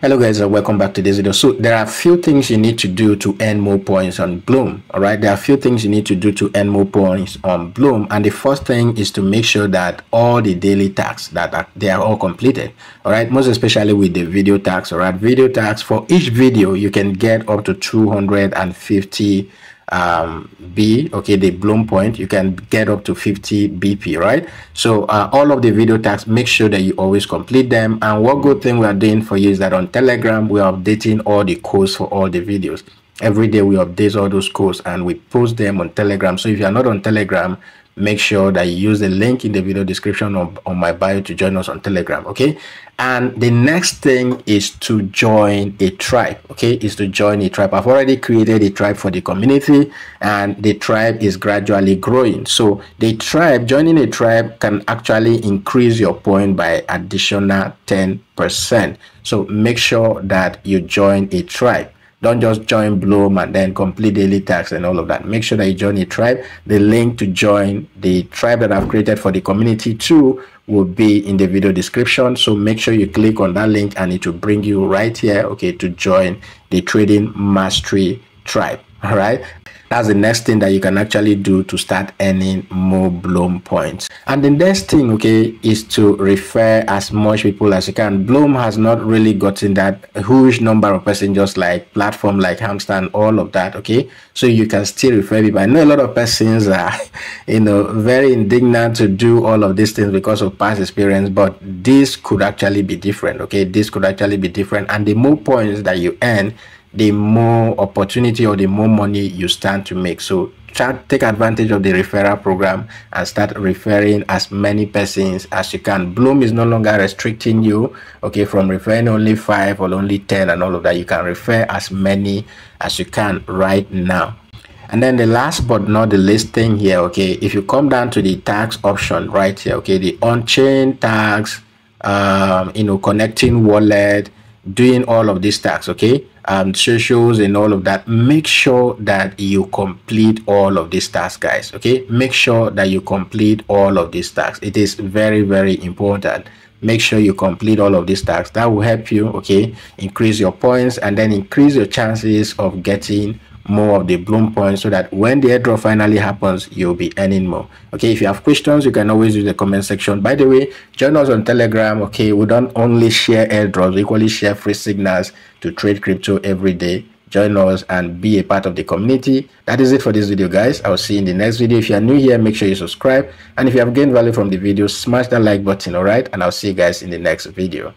hello guys and welcome back to this video. So there are a few things you need to do to earn more points on Blum all right? There are a few things you need to do to earn more points on Blum and the first thing is to make sure that all the daily tasks that are, they are all completed all right? Most especially with the video tasks all right? Video tasks for each video you can get up to 250 um, B, okay, the Blum point, you can get up to 50 BP, right? So uh, all of the video tasks, make sure that you always complete them. And what good thing we are doing for you is that on Telegram, we are updating all the codes for all the videos. Every day we update all those codes and we post them on Telegram. So if you are not on Telegram, make sure that you use the link in the video description of, on my bio to join us on telegram okay? And the next thing is to join a tribe okay? Is to join a tribe. I've already created a tribe for the community and the tribe is gradually growing. So the tribe joining a tribe can actually increase your point by additional 10 percent. So make sure that you join a tribe don't just join Blum and then complete daily tasks and all of that. Make sure that you join a tribe. The link to join the tribe that I've created for the community too will be in the video description. So make sure you click on that link and it will bring you right here, okay, to join the Trading Mastery tribe. All right? That's the next thing that you can actually do to start earning more Blum points. And the next thing okay is to refer as much people as you can. Blum has not really gotten that huge number of passengers like platform like hamster and all of that okay? So you can still refer people. I know a lot of persons are you know very indignant to do all of these things because of past experience but this could actually be different okay? This could actually be different. And the more points that you earn the more opportunity or the more money you stand to make. So try take advantage of the referral program and start referring as many persons as you can. Blum is no longer restricting you, okay, from referring only five or only 10 and all of that. You can refer as many as you can right now. And then the last but not the least thing here, okay, if you come down to the tax option right here, okay, the on-chain tax, um, you know, connecting wallet, doing all of these tasks okay? Um socials and all of that. Make sure that you complete all of these tasks guys okay? Make sure that you complete all of these tasks. It is very very important. Make sure you complete all of these tasks. That will help you okay? Increase your points and then increase your chances of getting more of the Blum points so that when the airdrop finally happens you'll be earning more. Okay if you have questions you can always use the comment section. By the way join us on telegram okay? We don't only share airdrops we equally share free signals to trade crypto every day. Join us and be a part of the community. That is it for this video guys. I'll see you in the next video. If you are new here make sure you subscribe. And if you have gained value from the video smash that like button all right? And i'll see you guys in the next video